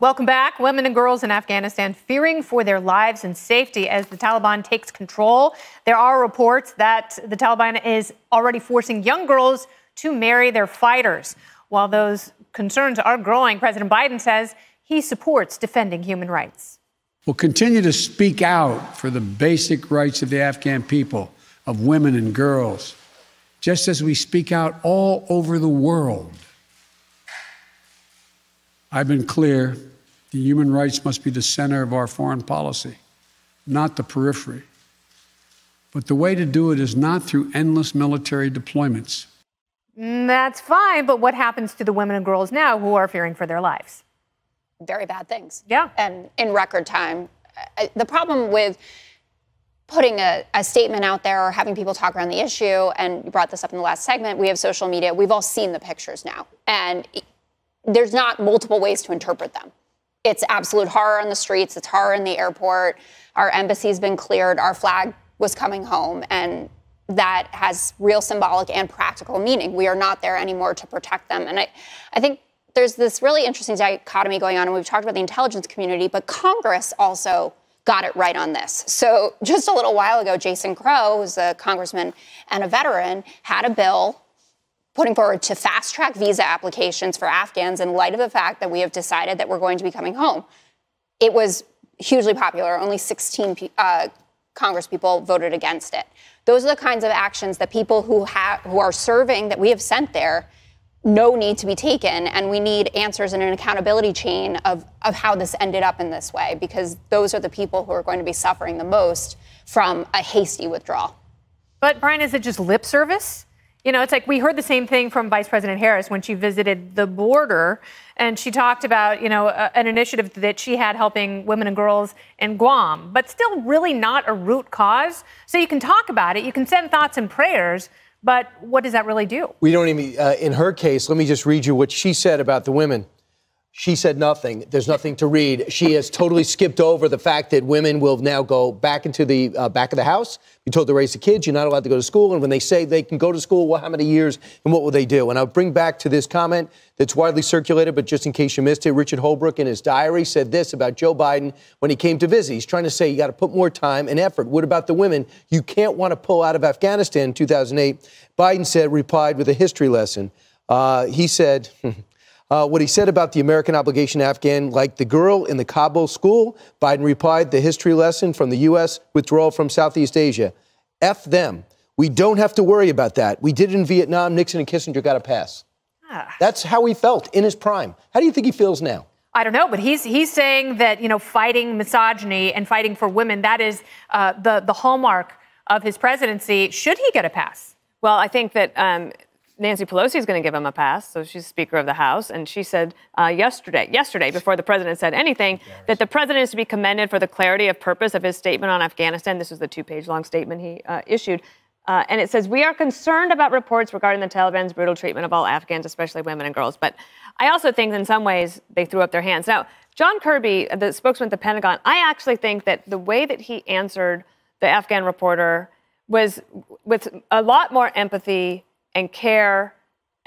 Welcome back. Women and girls in Afghanistan fearing for their lives and safety as the Taliban takes control. There are reports that the Taliban is already forcing young girls to marry their fighters. While those concerns are growing, President Biden says he supports defending human rights. We'll continue to speak out for the basic rights of the Afghan people, of women and girls, just as we speak out all over the world. I've been clear the human rights must be the center of our foreign policy, not the periphery. But the way to do it is not through endless military deployments. Mm, that's fine, but what happens to the women and girls now who are fearing for their lives? Very bad things. Yeah. And in record time. The problem with putting a, a, statement out there or having people talk around the issue, and you brought this up in the last segment, we have social media. We've all seen the pictures now. And there's not multiple ways to interpret them. It's absolute horror on the streets, it's horror in the airport. Our embassy's been cleared, our flag was coming home, and that has real symbolic and practical meaning. We are not there anymore to protect them. And I, I think there's this really interesting dichotomy going on, and we've talked about the intelligence community, but Congress also got it right on this. So just a little while ago, Jason Crow, who's a congressman and a veteran, had a bill putting forward to fast track visa applications for Afghans in light of the fact that we have decided that we're going to be coming home. It was hugely popular. Only 16 uh, Congress people voted against it. Those are the kinds of actions that people who have who are serving that we have sent there no need to be taken, and we need answers in an accountability chain of, of how this ended up in this way, because those are the people who are going to be suffering the most from a hasty withdrawal. But Brian, is it just lip service? You know, it's like we heard the same thing from Vice President Harris when she visited the border, and she talked about, you know, a, an initiative that she had helping women and girls in Guam, but still really not a root cause. So you can talk about it, you can send thoughts and prayers, but what does that really do? We don't even, uh, in her case, let me just read you what she said about the women. She said nothing. There's nothing to read. She has totally skipped over the fact that women will now go back into the uh, back of the house. Be told to raise the kids. You're not allowed to go to school. And when they say they can go to school, well, how many years and what will they do? And I'll bring back to this comment that's widely circulated, but just in case you missed it, Richard Holbrooke in his diary said this about Joe Biden when he came to visit. He's trying to say you got to put more time and effort. What about the women? You can't want to pull out of Afghanistan in 2008. Biden said, replied with a history lesson. Uh, he said, Uh, what he said about the American obligation Afghan, like the girl in the Kabul school, Biden replied, the history lesson from the U.S. withdrawal from Southeast Asia. F them. We don't have to worry about that. We did it in Vietnam. Nixon and Kissinger got a pass. Ah. That's how he felt in his prime. How do you think he feels now? I don't know, but he's he's saying that you know fighting misogyny and fighting for women that is uh, the the hallmark of his presidency. Should he get a pass? Well, I think that um, Nancy Pelosi is going to give him a pass. So she's Speaker of the House, and she said uh, yesterday, yesterday before the president said anything, that the president is to be commended for the clarity of purpose of his statement on Afghanistan. This was the two-page long statement he uh, issued. Uh, and it says, We are concerned about reports regarding the Taliban's brutal treatment of all Afghans, especially women and girls. But I also think in some ways they threw up their hands. Now, John Kirby, the spokesman at the Pentagon, I actually think that the way that he answered the Afghan reporter was with a lot more empathy and care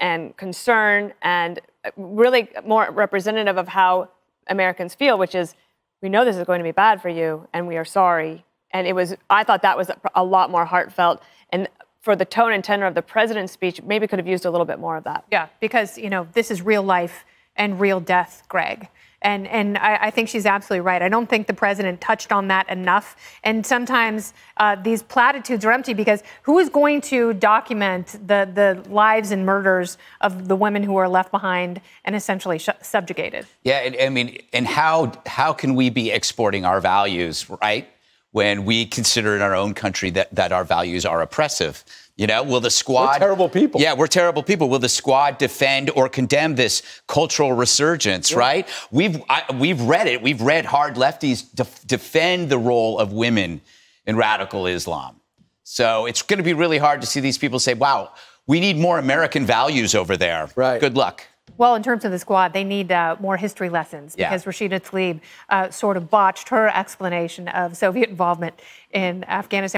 and concern and uh, really more representative of how Americans feel, which is we know this is going to be bad for you and we are sorry. And it was, I thought that was a lot more heartfelt. And for the tone and tenor of the president's speech, maybe could have used a little bit more of that. Yeah, because, you know, this is real life and real death, Greg. And, and I, I, think she's absolutely right. I don't think the president touched on that enough. And sometimes uh, these platitudes are empty because who is going to document the, the lives and murders of the women who are left behind and essentially sh- subjugated? Yeah, and, I mean, and how, how can we be exporting our values, right? When we consider in our own country that, that our values are oppressive. You know, will the squad. We're terrible people. Yeah, we're terrible people. Will the squad defend or condemn this cultural resurgence, yeah. right? We've, I, we've read it. We've read hard lefties def- defend the role of women in radical Islam. So it's going to be really hard to see these people say, wow, we need more American values over there. Right. Good luck. Well, in terms of the squad, they need uh, more history lessons because yeah. Rashida Tlaib uh, sort of botched her explanation of Soviet involvement in Afghanistan.